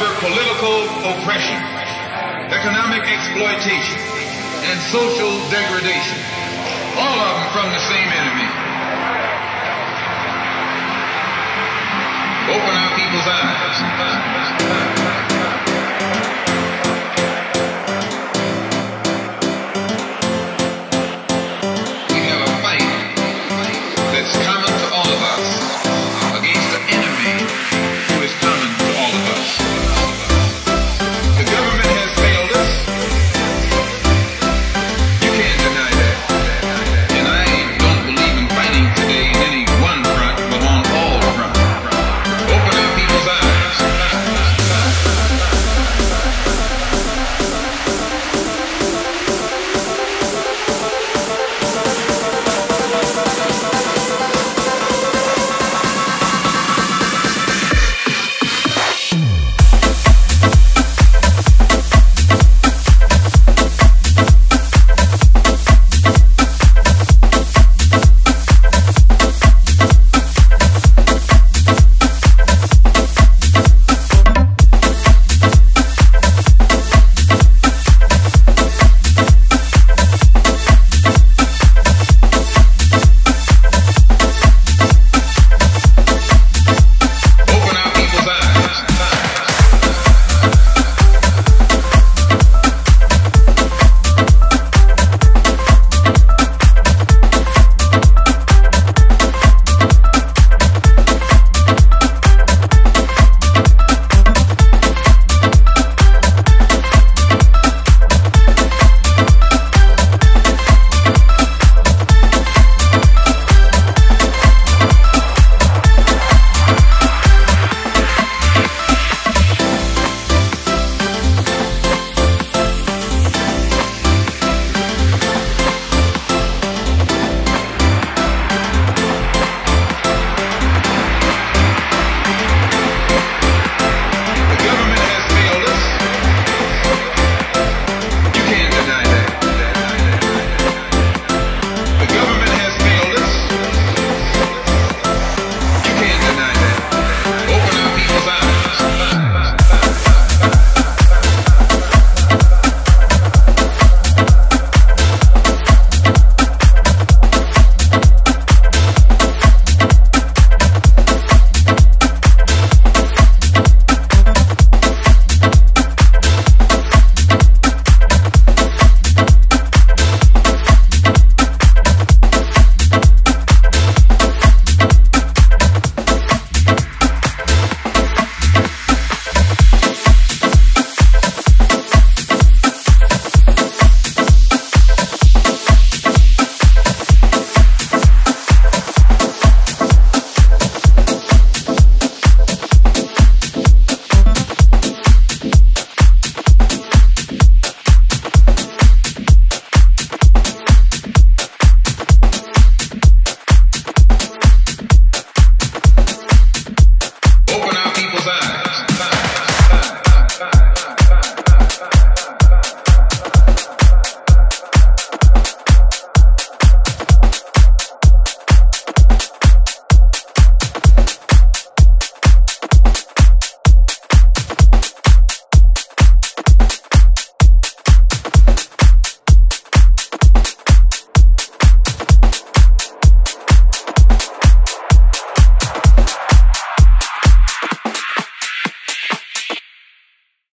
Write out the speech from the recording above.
suffer political oppression, economic exploitation, and social degradation. All of them from the same enemy. Open our people's eyes.